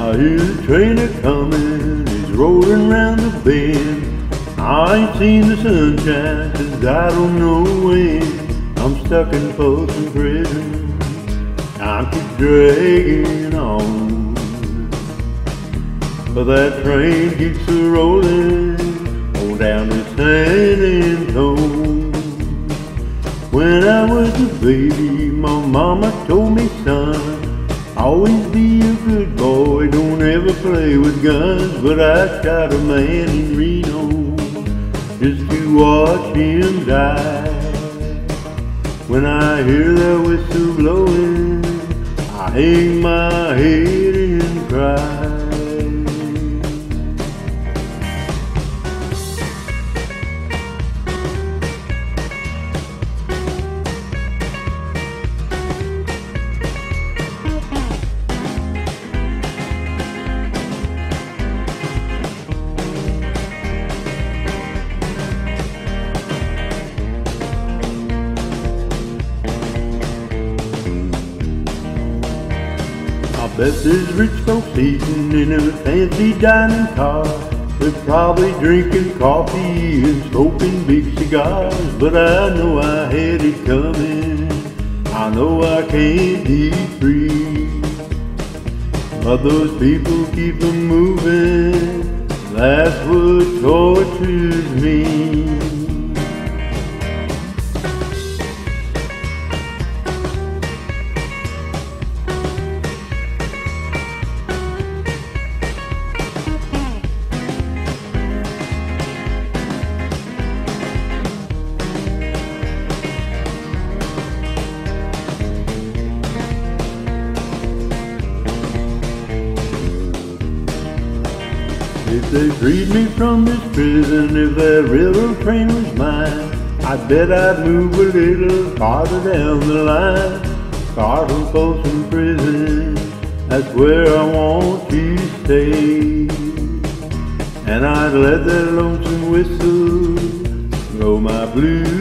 I hear the train a coming, it's rolling round the bend. I ain't seen the sunshine since I don't know when. I'm stuck in Folsom Prison, I keep dragging on. But that train keeps a rolling on down to San Antone. When I was a baby, my mama told me, son, Always be a good boy, don't play with guns. But I shot a man in Reno just to watch him die. When I hear that whistle blowing, I hang my head and cry. Bet there's rich folks eating in a fancy dining car. They're probably drinking coffee and smoking big cigars. But I know I had it coming. I know I can't be free. But those people keep them moving. That's what tortures me. If they freed me from this prison, if that railroad train was mine, I bet I'd move a little farther down the line. Far from Folsom Prison, that's where I want to stay. And I'd let that lonesome whistle blow my blues.